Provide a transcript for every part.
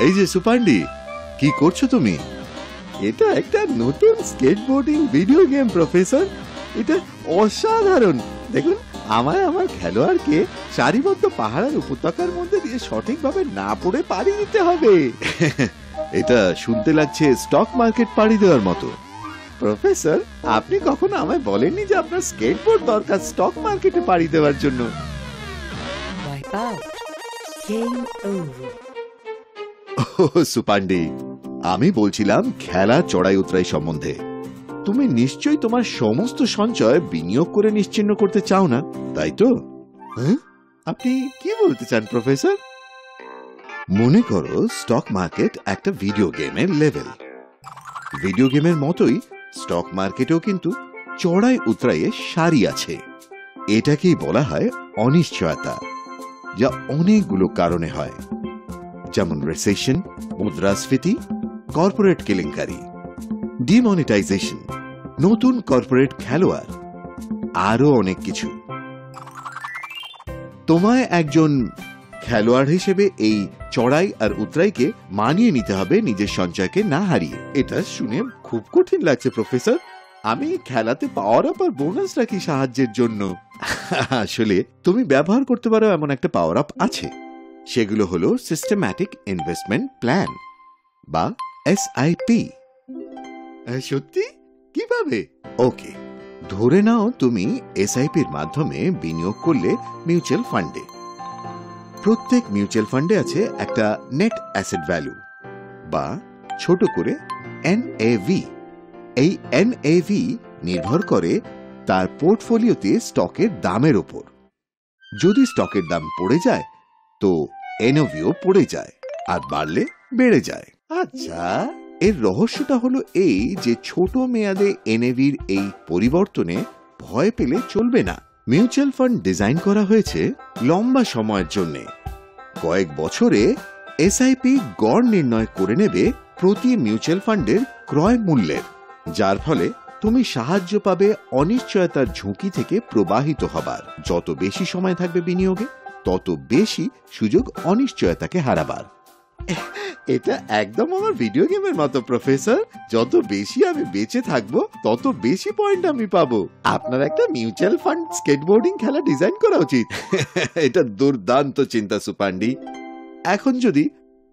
এই যে সুপান্ডি, কি করছ তুমি? এটা একটা নতুন স্কেটবোর্ডিং ভিডিও গেম, প্রফেসর। এটা অসাধারণ। দেখুন, আমায় আমার খেলোয়াড়কে সারিবদ্ধ পাহাড়ের উপত্যকার মধ্যে দিয়ে সঠিকভাবে না পড়ে পাড়ি দিতে হবে। এটা শুনতে লাগছে স্টক মার্কেট পাড়ি দেওয়ার মতো। প্রফেসর, আপনি কখনো আমায় বলেননি যে আপনার স্কেটবোর্ড দরকার স্টক মার্কেটে পাড়ি দেওয়ার জন্য? Game over. সুপান্ডি আমি বলছিলাম খেলা চড়াই উতরাই সম্বন্ধে। তুমি নিশ্চয়ই তোমার সমস্ত সঞ্চয় বিনিয়োগ করে নিশ্চিন্ন করতে চাও না, তাই তো? হ্যাঁ? আপনি কি বলতে চান, প্রফেসর? মনে করো স্টক মার্কেট একটা ভিডিও গেমের লেভেল। ভিডিও গেমের মতোই স্টক মার্কেটেও কিন্তু চড়াই উতরাইয়ে সারি আছে। এটাকেই বলা হয় অনিশ্চয়তা, যা অনেকগুলো কারণে হয়। যেমন রেসেশন মুদ্রাস্ফীতি কর্পোরেট কেলেঙ্কারি ডিমনিটাইজেশন নতুন কর্পোরেট খেলোয়াড় আরও অনেক কিছু। তোমায় একজন খেলোয়াড় হিসেবে এই চড়াই আর উতরাইকে মানিয়ে নিতে হবে নিজের সঞ্চয়কে না হারিয়ে। এটা শুনে খুব কঠিন লাগছে, প্রফেসর। আমি খেলাতে পাওয়ার আপ আর বোনাস রাখি সাহায্যের জন্য। আসলে তুমি ব্যবহার করতে পারো এমন একটা পাওয়ার আপ আছে। সেগুলো হলো সিস্টেম্যাটিক ইনভেস্টমেন্ট প্ল্যান বা এসআইপি সত্যি? কীভাবে? ওকে, ধরে নাও তুমি এসআইপির মাধ্যমে বিনিয়োগ করলে মিউচুয়াল ফান্ডে প্রত্যেক মিউচুয়াল ফান্ডে আছে একটা নেট অ্যাসেট ভ্যালু বা ছোট করে এনএভি এই এনএভি নির্ভর করে তার পোর্টফোলিওতে স্টকের দামের ওপর। যদি স্টকের দাম পড়ে যায়, তো এনওভিও পড়ে যায় আর বাড়লে বেড়ে যায়। আচ্ছা এর রহস্যটা হলো এই যে ছোট মেয়াদে এনএভির এই পরিবর্তনে ভয় পেলে চলবে না। মিউচুয়াল ফান্ড ডিজাইন করা হয়েছে লম্বা সময়ের জন্য। কয়েক বছরে এসআইপি গড় নির্ণয় করে নেবে প্রতি মিউচুয়াল ফান্ডের ক্রয় মূল্যের, যার ফলে তুমি সাহায্য পাবে অনিশ্চয়তার ঝুঁকি থেকে প্রবাহিত হবার। যত বেশি সময় থাকবে বিনিয়োগে তত বেশি সুযোগ অনিশ্চয়তাকে হারাবার। এটা একদম আমার ভিডিও গেমের মতো প্রফেসর যত বেশি আমি বেঁচে থাকব তত বেশি পয়েন্ট আমি পাবো। আপনার একটা মিউচুয়াল ফান্ড স্কেটবোর্ডিং খেলা ডিজাইন করা উচিত। এটা দুর্দান্ত চিন্তা সুপান্ডি। এখন যদি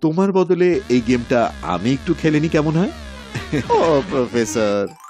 তোমার বদলে এই গেমটা আমি একটু খেলে নি কেমন হয়? ও প্রফেসর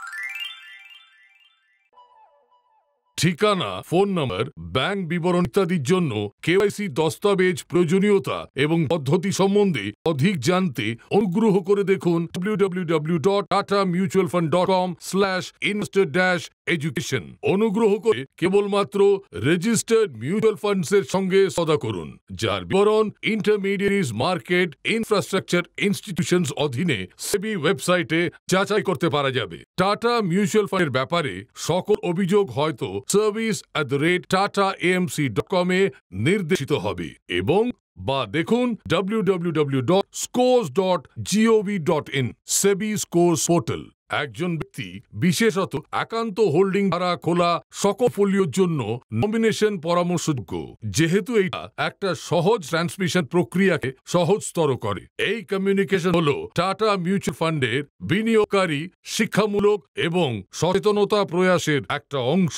ঠিকানা, ফোন নম্বর, ব্যাংক বিবরণ ইত্যাদির জন্য কেওয়াইসি দস্তাবেজ প্রয়োজনীয়তা এবং পদ্ধতি সম্বন্ধে অধিক জানতে অনুগ্রহ করে দেখুন www.tatamutualfund.com slash investor dash education অনুগ্রহ করে কেবলমাত্র রেজিস্টার্ড মিউচুয়াল ফান্ডস এর সঙ্গে সদা করুন, যার বিবরণ ইন্টারমিডিয়ারিজ মার্কেট ইনফ্রাস্ট্রাকচার ইনস্টিটিউশনস অধীনে সেবি ওয়েবসাইটে যাচাই করতে পারা যাবে। টাটা মিউচুয়াল ফান্ডের ব্যাপারে সকল অভিযোগ হয়তো service at the rate Tata AMC dot কমে নির্দেশিত হবে এবং বা দেখুন www.scores.gov.in সেবি স্কোর্স পোর্টাল একজন ব্যক্তি, বিশেষত একান্ত হোল্ডিং দ্বারা খোলা সকল ফোলিওর জন্য নমিনেশন পরামর্শযোগ্য। যেহেতু এটা একটা সহজ ট্রান্সমিশন প্রক্রিয়াকে সহজতর করে। এই কমিউনিকেশন হলো টাটা মিউচুয়াল ফান্ডের বিনিয়োগকারী, শিক্ষামূলক এবং সচেতনতা প্রয়াসের একটা অংশ।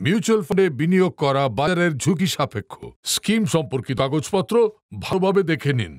মিউচুয়াল ফান্ডে বিনিয়োগ করা বাজারের ঝুঁকি সাপেক্ষ। স্কিম সম্পর্কিত কাগজপত্র ভালোভাবে দেখে নিন।